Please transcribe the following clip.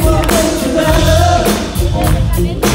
We'll make to love?